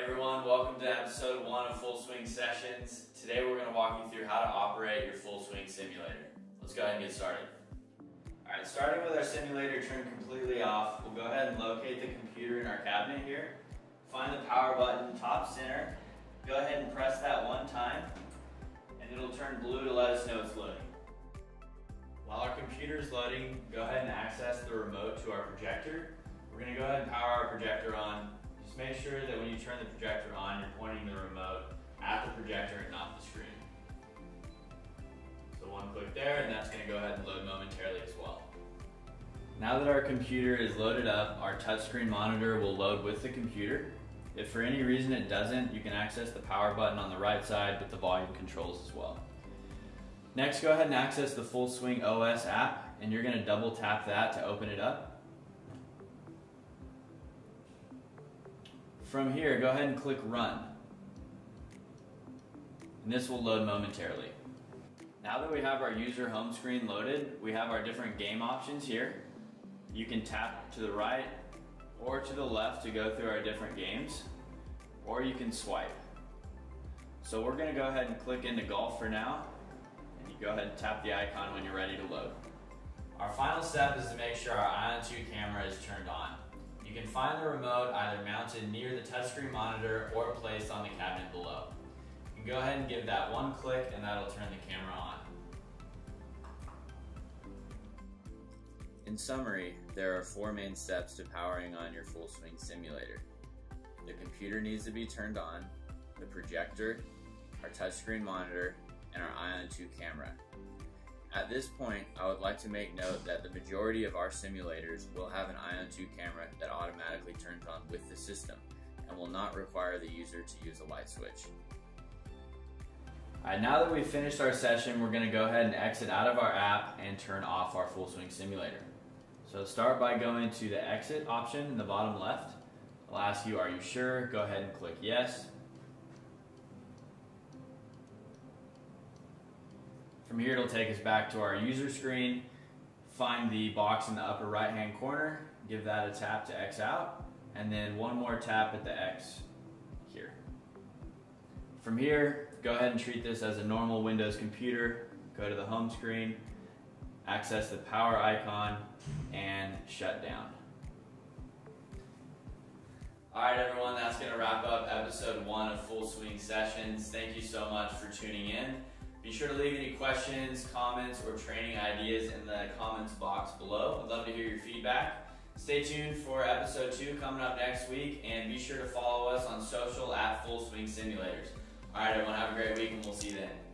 everyone, welcome to episode one of Full Swing Sessions. Today we're going to walk you through how to operate your full swing simulator. Let's go ahead and get started. Alright, starting with our simulator turned completely off, we'll go ahead and locate the computer in our cabinet here. Find the power button top center, go ahead and press that one time, and it'll turn blue to let us know it's loading. While our computer is loading, go ahead and access the remote to our projector. We're going to go ahead and power our projector on make sure that when you turn the projector on, you're pointing the remote at the projector and not the screen. So one click there, and that's gonna go ahead and load momentarily as well. Now that our computer is loaded up, our touchscreen monitor will load with the computer. If for any reason it doesn't, you can access the power button on the right side with the volume controls as well. Next, go ahead and access the Full Swing OS app, and you're gonna double tap that to open it up. From here, go ahead and click Run. And this will load momentarily. Now that we have our user home screen loaded, we have our different game options here. You can tap to the right or to the left to go through our different games, or you can swipe. So we're gonna go ahead and click into golf for now, and you go ahead and tap the icon when you're ready to load. Our final step is to make sure our Ion 2 camera is turned on. Find the remote either mounted near the touchscreen monitor or placed on the cabinet below. You can go ahead and give that one click and that'll turn the camera on. In summary, there are four main steps to powering on your full swing simulator. The computer needs to be turned on, the projector, our touchscreen monitor, and our Ion 2 camera. At this point, I would like to make note that the majority of our simulators will have an Ion 2 camera that automatically turns on with the system and will not require the user to use a light switch. Alright, now that we've finished our session, we're going to go ahead and exit out of our app and turn off our full swing simulator. So start by going to the exit option in the bottom left. I'll ask you, are you sure? Go ahead and click yes. From here, it'll take us back to our user screen. Find the box in the upper right hand corner, give that a tap to X out, and then one more tap at the X here. From here, go ahead and treat this as a normal Windows computer. Go to the home screen, access the power icon, and shut down. All right, everyone, that's going to wrap up episode one of Full Swing Sessions. Thank you so much for tuning in. Be sure to leave any questions, comments, or training ideas in the comments box below. I'd love to hear your feedback. Stay tuned for episode two coming up next week, and be sure to follow us on social at Full Swing Simulators. All right, everyone, have a great week, and we'll see you then.